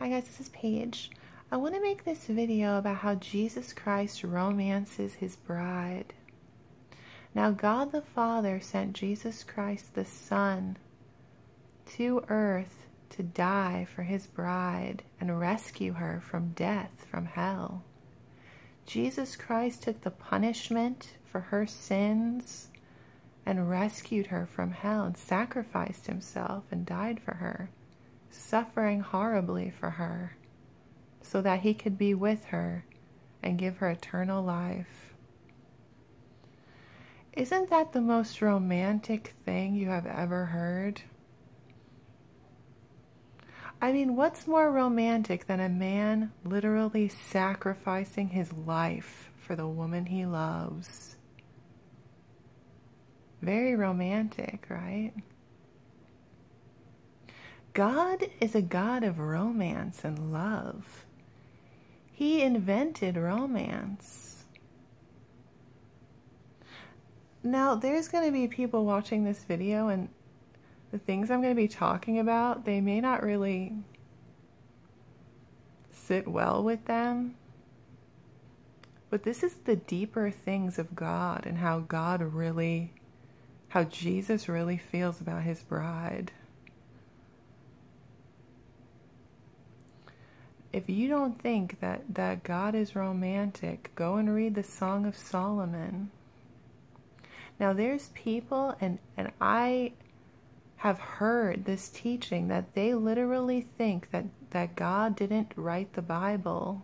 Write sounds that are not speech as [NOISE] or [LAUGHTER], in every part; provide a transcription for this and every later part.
Hi guys, this is Paige. I want to make this video about how Jesus Christ romances his bride. Now, God the Father sent Jesus Christ the Son to earth to die for his bride and rescue her from death, from hell. Jesus Christ took the punishment for her sins and rescued her from hell and sacrificed himself and died for her suffering horribly for her, so that he could be with her and give her eternal life. Isn't that the most romantic thing you have ever heard? I mean, what's more romantic than a man literally sacrificing his life for the woman he loves? Very romantic, right? God is a God of romance and love. He invented romance. Now, there's going to be people watching this video, and the things I'm going to be talking about, they may not really sit well with them. But this is the deeper things of God and how God really, how Jesus really feels about his bride. If you don't think that, that God is romantic, go and read the Song of Solomon. Now, there's people, and, and I have heard this teaching that they literally think that, that God didn't write the Bible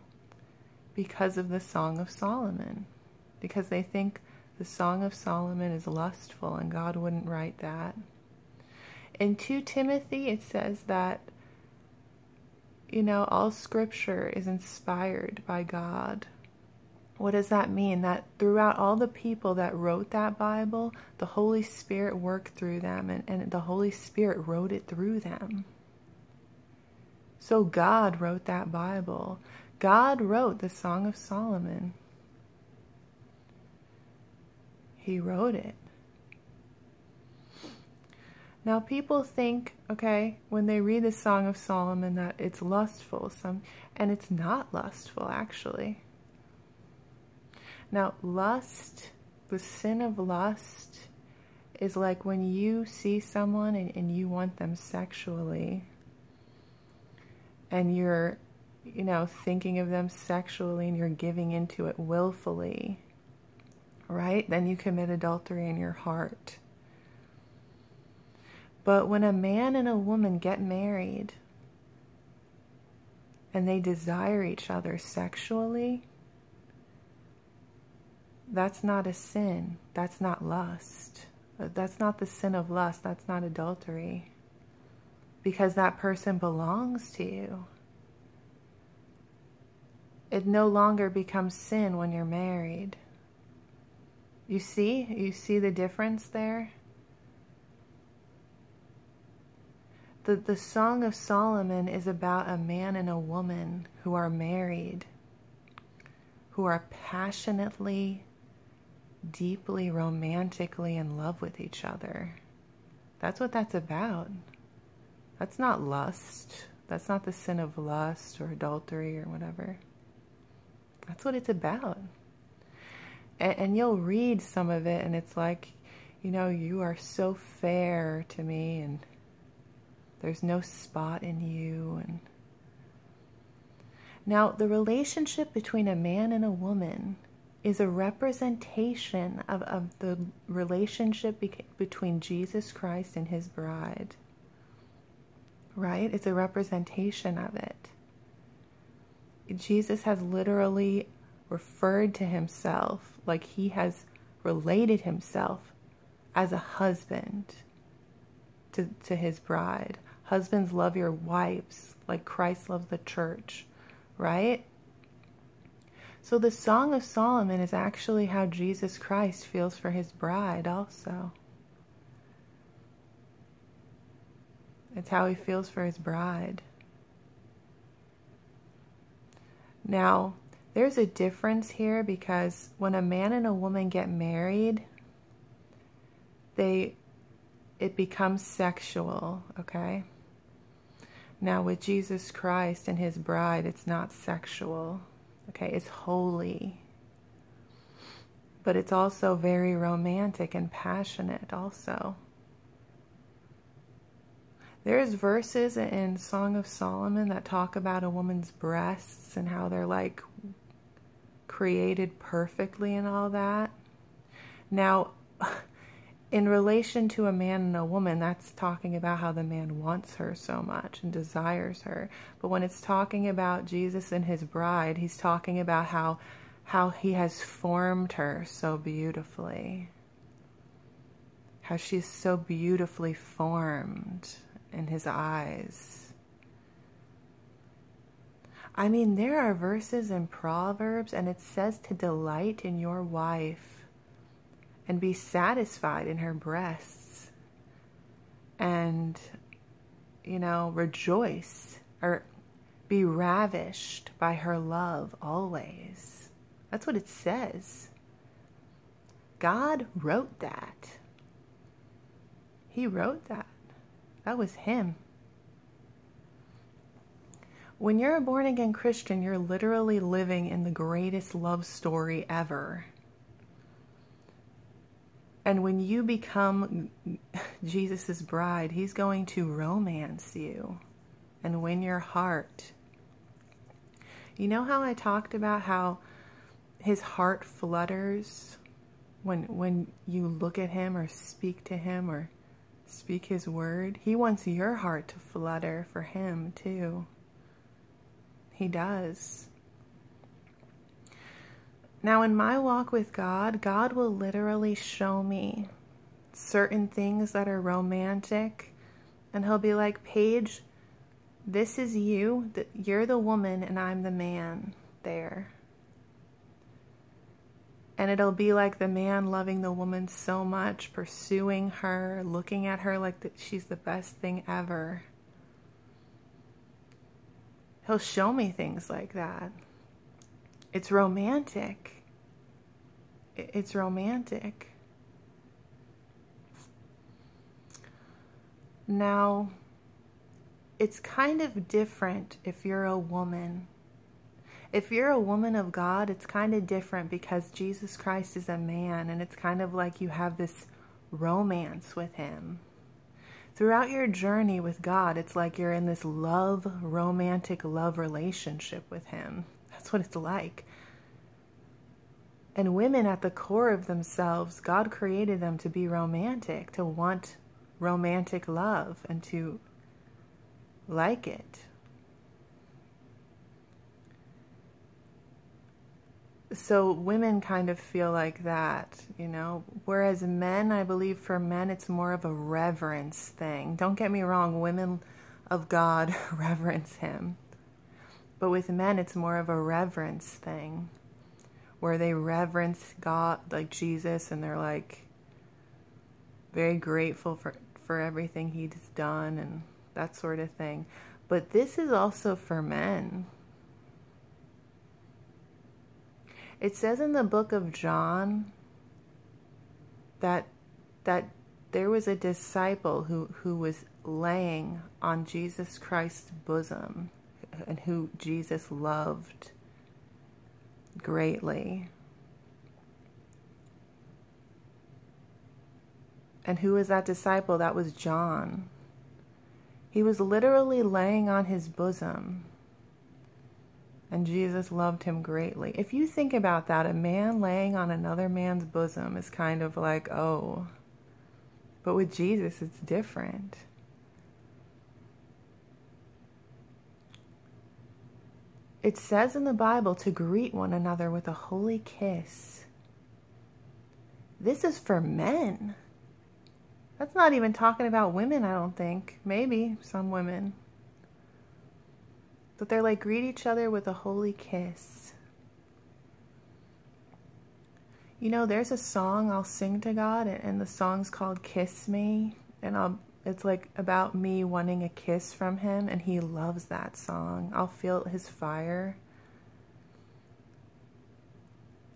because of the Song of Solomon, because they think the Song of Solomon is lustful and God wouldn't write that. In 2 Timothy, it says that you know, all scripture is inspired by God. What does that mean? That throughout all the people that wrote that Bible, the Holy Spirit worked through them and, and the Holy Spirit wrote it through them. So God wrote that Bible. God wrote the Song of Solomon. He wrote it. Now, people think, okay, when they read the Song of Solomon, that it's lustful, some, and it's not lustful, actually. Now, lust, the sin of lust, is like when you see someone and, and you want them sexually, and you're, you know, thinking of them sexually and you're giving into it willfully, right? Then you commit adultery in your heart. But when a man and a woman get married and they desire each other sexually, that's not a sin. That's not lust. Uh, that's not the sin of lust. That's not adultery. Because that person belongs to you. It no longer becomes sin when you're married. You see? You see the difference there? The, the Song of Solomon is about a man and a woman who are married, who are passionately, deeply, romantically in love with each other. That's what that's about. That's not lust. That's not the sin of lust or adultery or whatever. That's what it's about. And, and, you'll read some of it, and it's like, you know, you are so fair to me, and there's no spot in you. And now, the relationship between a man and a woman is a representation of, of the relationship be between Jesus Christ and his bride. Right? It's a representation of it. Jesus has literally referred to himself like he has related himself as a husband to, to his bride. Husbands, love your wives like Christ loved the church, right? So the Song of Solomon is actually how Jesus Christ feels for his bride, also. It's how he feels for his bride. Now, there's a difference here because when a man and a woman get married, they it becomes sexual, okay? Now, with Jesus Christ and his bride, it's not sexual. Okay, it's holy. But it's also very romantic and passionate, also. There's verses in Song of Solomon that talk about a woman's breasts and how they're like created perfectly and all that. Now, in relation to a man and a woman, that's talking about how the man wants her so much and desires her. But when it's talking about Jesus and his bride, he's talking about how how he has formed her so beautifully. How she's so beautifully formed in his eyes. I mean, there are verses in Proverbs, and it says to delight in your wife and be satisfied in her breasts and, you know, rejoice or be ravished by her love always. That's what it says. God wrote that. He wrote that. That was Him. When you're a born again Christian, you're literally living in the greatest love story ever. And when you become [LAUGHS] Jesus' bride, he's going to romance you and win your heart. You know how I talked about how his heart flutters when when you look at him or speak to him or speak his word? He wants your heart to flutter for him too. He does. Now, in my walk with God, God will literally show me certain things that are romantic, and He'll be like, Paige, this is you. You're the woman, and I'm the man there. And it'll be like the man loving the woman so much, pursuing her, looking at her like she's the best thing ever. He'll show me things like that. It's romantic it's romantic. Now, it's kind of different if you're a woman. If you're a woman of God, it's kind of different because Jesus Christ is a man, and it's kind of like you have this romance with him. Throughout your journey with God, it's like you're in this love, romantic love relationship with him. That's what it's like. And women, at the core of themselves, God created them to be romantic, to want romantic love, and to like it. So women kind of feel like that, you know. Whereas men, I believe for men, it's more of a reverence thing. Don't get me wrong, women of God [LAUGHS] reverence Him. But with men, it's more of a reverence thing where they reverence God, like Jesus, and they're like very grateful for, for everything He's done and that sort of thing. But this is also for men. It says in the book of John that that there was a disciple who, who was laying on Jesus Christ's bosom and who Jesus loved greatly. And who was that disciple? That was John. He was literally laying on his bosom. And Jesus loved him greatly. If you think about that, a man laying on another man's bosom is kind of like, oh. But with Jesus, it's different. It says in the Bible to greet one another with a holy kiss. This is for men. That's not even talking about women, I don't think. Maybe some women. But they're like, greet each other with a holy kiss. You know, there's a song I'll sing to God, and the song's called Kiss Me. And I'll it's like about me wanting a kiss from him, and he loves that song. I'll feel his fire.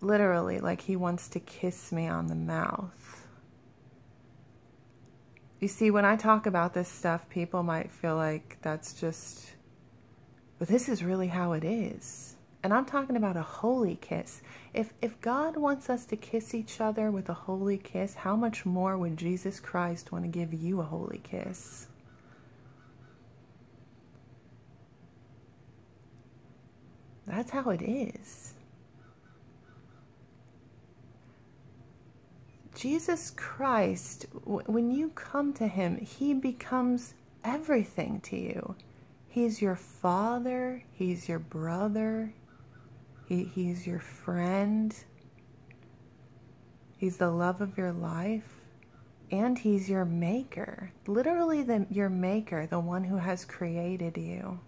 Literally, like he wants to kiss me on the mouth. You see, when I talk about this stuff, people might feel like that's just, but this is really how it is. And I'm talking about a holy kiss. If, if God wants us to kiss each other with a holy kiss, how much more would Jesus Christ want to give you a holy kiss? That's how it is. Jesus Christ, when you come to Him, He becomes everything to you. He's your father, He's your brother, he, He's your friend, He's the love of your life, and He's your maker. Literally, the, your maker, the one who has created you.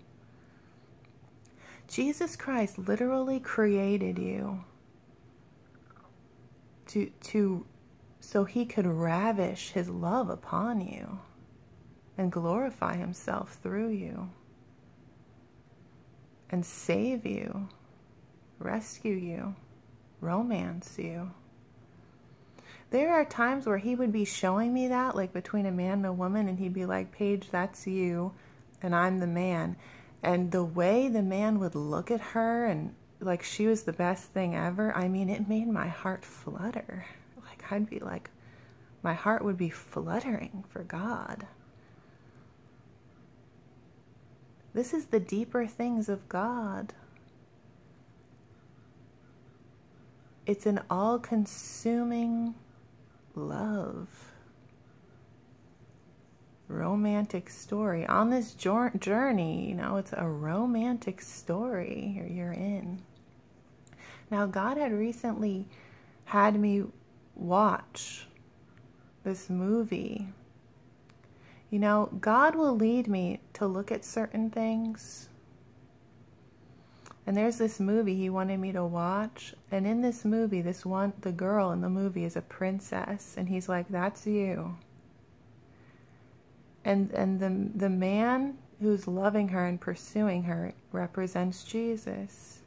Jesus Christ literally created you to, to, so he could ravish his love upon you and glorify himself through you and save you, rescue you, romance you. There are times where he would be showing me that, like between a man and a woman, and he'd be like, Paige, that's you, and I'm the man. And the way the man would look at her and like she was the best thing ever, I mean, it made my heart flutter. Like, I'd be like, my heart would be fluttering for God. This is the deeper things of God. It's an all consuming love romantic story on this journey. You know, it's a romantic story you're in. Now, God had recently had me watch this movie. You know, God will lead me to look at certain things. And there's this movie he wanted me to watch. And in this movie, this one, the girl in the movie is a princess. And he's like, that's you and and the the man who's loving her and pursuing her represents Jesus.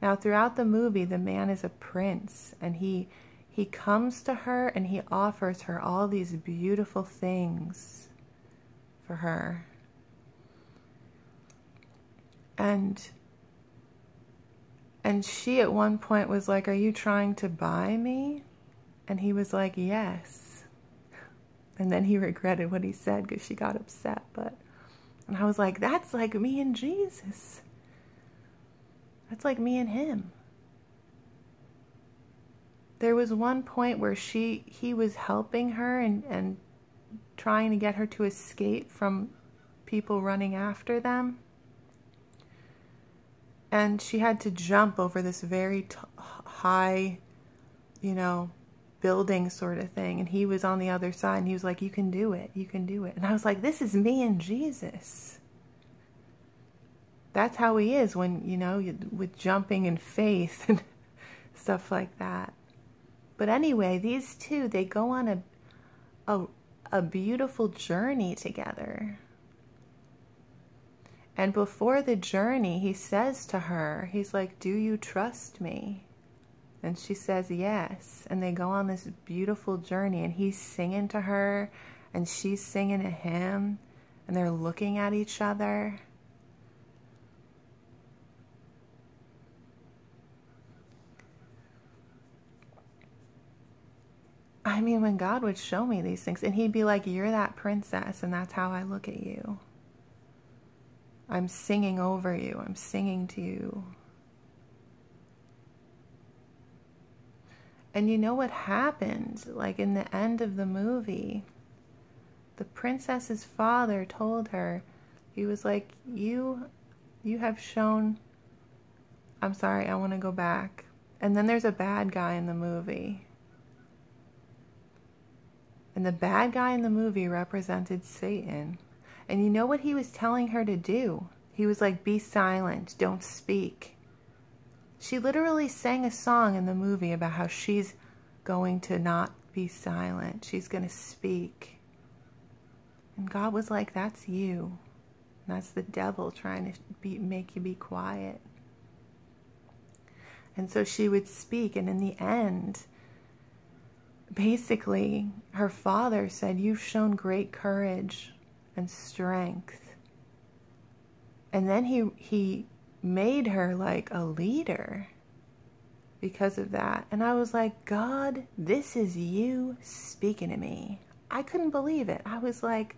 Now throughout the movie the man is a prince and he he comes to her and he offers her all these beautiful things for her. And and she at one point was like, "Are you trying to buy me?" And he was like, "Yes." And then he regretted what he said because she got upset. But, and I was like, that's like me and Jesus. That's like me and him. There was one point where she, he was helping her and, and trying to get her to escape from people running after them. And she had to jump over this very high, you know, building sort of thing. And he was on the other side and he was like, You can do it. You can do it. And I was like, This is me and Jesus. That's how he is when, you know, with jumping and faith and [LAUGHS] stuff like that. But anyway, these two, they go on a, a, a beautiful journey together. And before the journey, he says to her, he's like, Do you trust me? And she says yes. And they go on this beautiful journey. And he's singing to her, and she's singing to him. And they're looking at each other. I mean, when God would show me these things, and He'd be like, You're that princess, and that's how I look at you. I'm singing over you, I'm singing to you. And you know what happened? Like in the end of the movie, the princess's father told her, he was like, "You you have shown I'm sorry, I want to go back." And then there's a bad guy in the movie. And the bad guy in the movie represented Satan. And you know what he was telling her to do? He was like, "Be silent, don't speak." She literally sang a song in the movie about how she's going to not be silent. She's going to speak. And God was like, that's you. That's the devil trying to be, make you be quiet. And so she would speak, and in the end, basically, her father said, You've shown great courage and strength. And then he, he made her like a leader because of that. And I was like, God, this is you speaking to me. I couldn't believe it. I was like,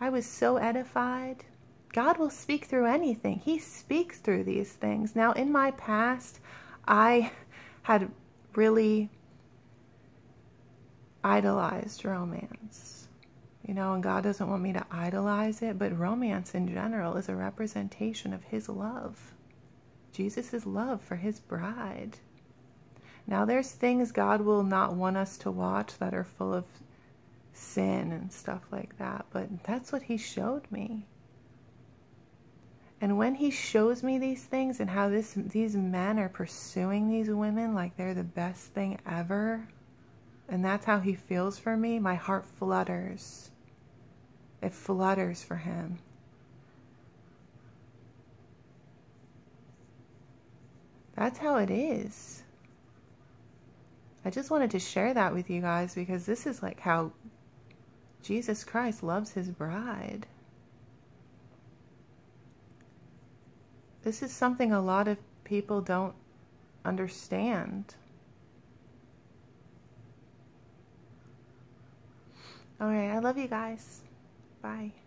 I was so edified. God will speak through anything. He speaks through these things. Now, in my past, I had really idolized romance. You know, and God doesn't want me to idolize it, but romance in general is a representation of His love. Jesus' love for His bride. Now, there's things God will not want us to watch that are full of sin and stuff like that, but that's what He showed me. And when he shows me these things and how this these men are pursuing these women like they're the best thing ever, and that's how he feels for me, my heart flutters. It flutters for him. That's how it is. I just wanted to share that with you guys because this is like how Jesus Christ loves his bride. This is something a lot of people don't understand. All right, I love you guys. Bye.